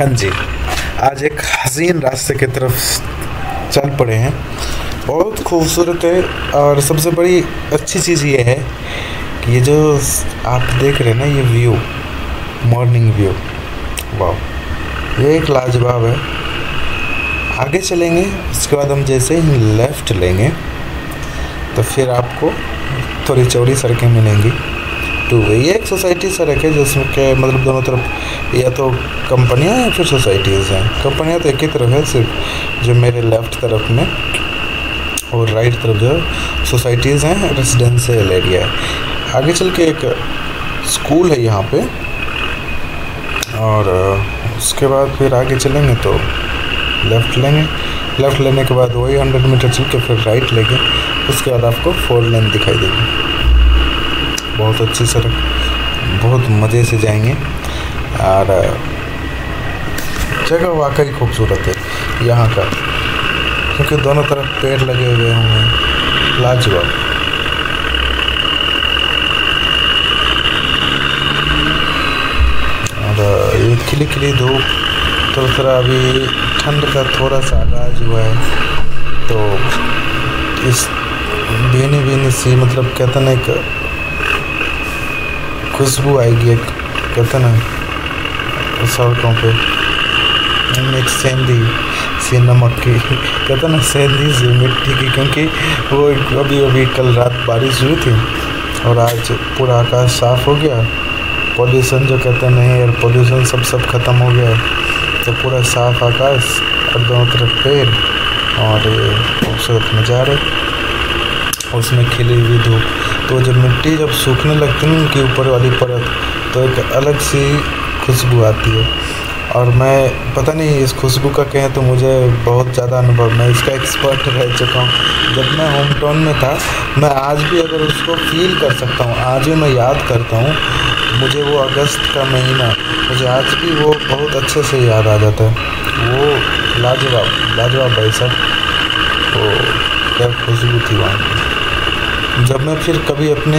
हाँ जी। आज एक हसीन रास्ते की तरफ़ चल पड़े हैं। बहुत खूबसूरत है और सबसे बड़ी अच्छी चीज़ ये है कि ये जो आप देख रहे हैं ना, ये व्यू मॉर्निंग व्यू वाह ये एक लाजवाब है। आगे चलेंगे, उसके बाद हम जैसे ही लेफ़्ट लेंगे तो फिर आपको थोड़ी चौड़ी सड़कें मिलेंगी। टू वे ये एक सोसाइटी सड़क है जिसमें के मतलब दोनों तरफ़ या तो कंपनियाँ या फिर सोसाइटीज़ हैं। कंपनियाँ तो एक ही तरफ़ है, सिर्फ़ जो मेरे लेफ़्ट तरफ़ में और राइट तरफ़ जो सोसाइटीज़ हैं रेजिडेंशियल एरिया है। आगे चल के एक स्कूल है यहाँ पे और उसके बाद फिर आगे चलेंगे तो लेफ़्ट लेंगे। लेफ़्ट लेने के बाद वही हंड्रेड मीटर चल के फिर राइट लेंगे। उसके बाद आपको फोर लेन दिखाई देगी। बहुत अच्छी सड़क बहुत मज़े से जाएँगे। और, जगह वाकई खूबसूरत है यहाँ का, क्योंकि दोनों तरफ़ पेड़ लगे हुए होंगे। लाजवाब। और, ये खिली खिली धूप थोड़ा थोड़ा अभी ठंड का थोड़ा सा आगाज़ हुआ है। तो इस बेनी बेनी सी मतलब कहते ना एक खुशबू आएगी एक, कहते ना, सड़कों पे। एक सेंधी सी नमक की, कहते ना, सेंधी सी मिट्टी की, क्योंकि वो अभी अभी कल रात बारिश हुई थी, और आज पूरा आकाश साफ़ हो गया। पॉल्यूशन जो कहते हैं, नहीं एयर पॉल्यूशन सब सब ख़त्म हो गया। तो पूरा साफ़ आकाश, और दोनों तरफ़ पेड़, और खूबसूरत नज़ारे, उसमें खिली हुई धूप। तो जब मिट्टी जब सूखने लगती है उनके ऊपर वाली परत तो एक अलग सी खुशबू आती है। और मैं, पता नहीं, इस खुशबू का कहें तो मुझे बहुत ज़्यादा अनुभव, मैं इसका एक्सपर्ट रह चुका हूँ। जब मैं होम टाउन में था, मैं आज भी अगर उसको फील कर सकता हूँ, आज भी मैं याद करता हूँ, मुझे वो अगस्त का महीना, मुझे आज भी वो बहुत अच्छे से याद आ जाता है। वो लाजवाब लाजवाब भाई साहब वो क्या खुशबू थी वहाँ की। जब मैं फिर कभी अपने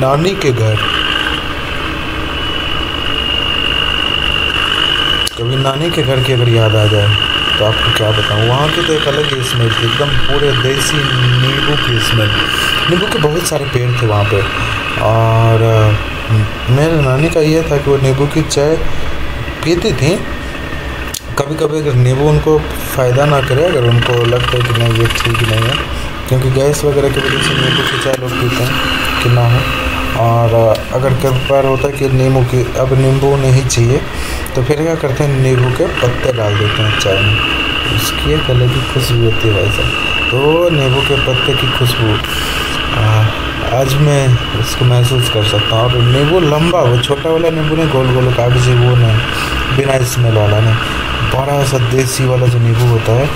नानी के घर, कभी नानी के घर की अगर याद आ जाए तो आपको क्या बताऊँ? वहाँ की तो एक अलग ही स्मेल थी, एकदम पूरे देसी नींबू की स्मेल नींबू के बहुत सारे पेड़ थे वहाँ पे। और मेरे नानी का ये था कि वो नींबू की चाय पीती थी। कभी कभी अगर नींबू उनको फ़ायदा ना करे, अगर उनको लगता है कि नहीं, ये ठीक नहीं है क्योंकि गैस वगैरह की वजह से नींबू चाय लोग पीते हैं, कि ना हो। और अगर कभी बार होता है कि नींबू की, अब नींबू नहीं चाहिए तो फिर क्या करते हैं, नींबू के पत्ते डाल देते हैं चाय में। उसकी एक अलग ही खुशबू होती है भाई साहब। तो नींबू के पत्ते की खुशबू आज मैं उसको महसूस कर सकता हूँ। और नींबू लंबा, वो छोटा वाला नींबू नहीं, गोल गोल कागज़ी, वो नहीं, बिना स्मेल वाला नहीं। बड़ा सा देसी वाला जो नींबू होता है,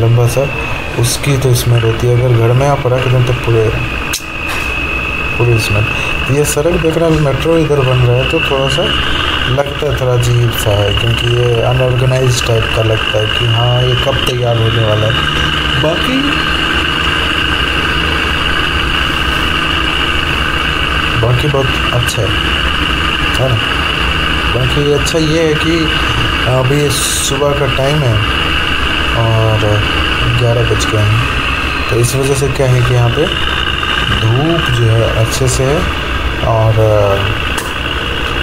लंबा सा उसकी तो स्मेल होती है। अगर घर में आप रख दें तो पूरे पूरी स्मेल। ये सड़क देख रहे हैं मेट्रो इधर बन रहा है तो थोड़ा सा लगता है, थोड़ा अजीब सा है, क्योंकि ये अनऑर्गेनाइज टाइप का लगता है कि हाँ ये कब तैयार होने वाला है। बाकी बाकी बहुत अच्छा है। है ना? बाकी अच्छा ये है कि अभी सुबह का टाइम है और ग्यारह बज गए हैं। तो इस वजह से क्या है कि यहाँ पे धूप जो है अच्छे से है और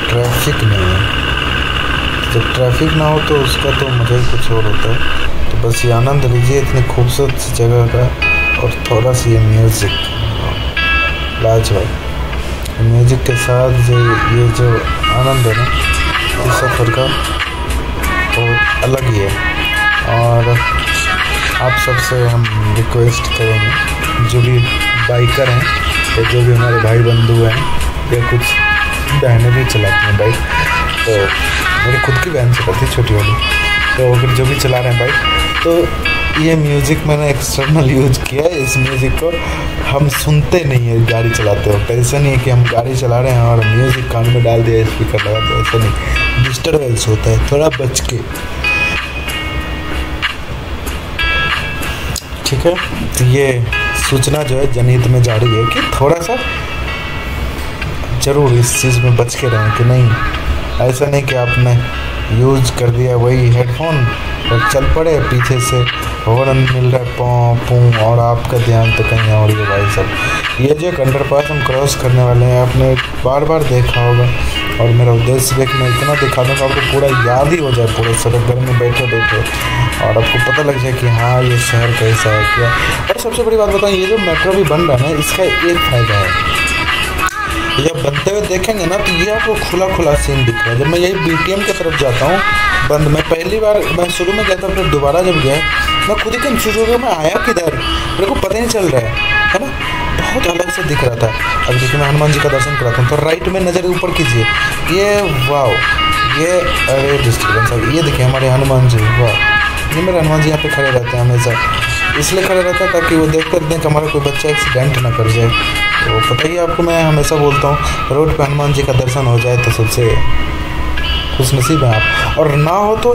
ट्रैफ़िक नहीं है। जब ट्रैफ़िक ना हो तो उसका तो मज़ा ही कुछ और होता है। तो बस ये आनंद लीजिए इतनी खूबसूरत सी जगह का और थोड़ा सा ये म्यूज़िक लाजवाब। म्यूज़िक के साथ जो ये जो आनंद है ना, इस सफ़र का बहुत अलग ही है। और आप सबसे हम रिक्वेस्ट करेंगे जो भी बाइकर हैं या जो भी हमारे भाई बंधु हैं या कुछ बहनें भी चलाती हैं बाइक तो मेरी खुद की बहन चलाती है, छोटी वाली। तो अगर जो भी चला रहे हैं बाइक तो ये म्यूज़िक मैंने एक्सटर्नल यूज़ किया है इस म्यूज़िक को। हम सुनते नहीं है गाड़ी चलाते वक्त। ऐसा नहीं है कि हम गाड़ी चला रहे हैं और म्यूज़िक कान में डाल दिया स्पीकर लगा दिया, ऐसा नहीं। डिस्टर्बेंस होता है, थोड़ा बच के। है? तो ये सूचना जो है जनहित में जारी है कि थोड़ा सा ज़रूर इस चीज़ में बच के रहें कि नहीं। ऐसा नहीं कि आपने यूज़ कर दिया वही हेडफोन और चल पड़े पीछे से हॉर्न मिल रहा है पों पों, और आपका ध्यान तो कहीं और है भाई सब ये जो एक अंडर पास हम क्रॉस करने वाले हैं, आपने बार बार देखा होगा। और मेरा उद्देश्य देख मैं इतना दिखा दूँगा आपको पूरा याद ही हो जाए, पूरे सड़क घर में बैठे बैठे और आपको पता लग जाए कि हाँ ये शहर कैसा है, क्या और सबसे बड़ी बात बताऊँ, ये जो मेट्रो भी बन रहा है इसका एक फ़ायदा है। जब बनते हुए देखेंगे ना तो ये आपको खुला खुला सीन दिख रहा है। जब मैं यही बी टी एम की तरफ़ जाता हूँ, बंद मैं, पहली बार मैं शुरू में गया था, फिर दोबारा जब गया, मैं खुद ही कंफ्यूज हो गया, मैं आया किधर? मेरे को पता नहीं चल रहा है है ना? बहुत अलग से दिख रहा था। अब देखिए मैं हनुमान जी का दर्शन कराता हूँ तो राइट में नज़र ऊपर कीजिए। ये वाह ये, अरे डिस्टर्बेंस ये देखिए, हमारे हनुमान जी वाह ये मेरे हनुमान जी यहाँ पे खड़े रहते हैं हमेशा। इसलिए खड़े रहता है ताकि वो देख कर दें कि हमारा कोई बच्चा एक्सीडेंट ना कर जाए। तो पता ही आपको, मैं हमेशा बोलता हूँ, रोड पे हनुमान जी का दर्शन हो जाए तो सबसे खुश नसीब हैं आप। और ना हो तो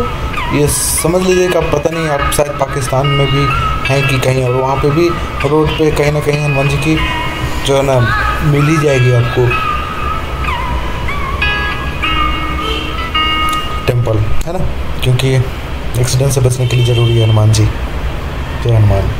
ये समझ लीजिए कि पता नहीं, आप शायद पाकिस्तान में भी हैं कि कहीं, और वहाँ पे भी रोड पे कहीं ना कहीं हनुमान जी की जो है ना, मिल ही जाएगी आपको। टेंपल है ना? क्योंकि एक्सीडेंट से बचने के लिए ज़रूरी है हनुमान जी। जय हनुमान।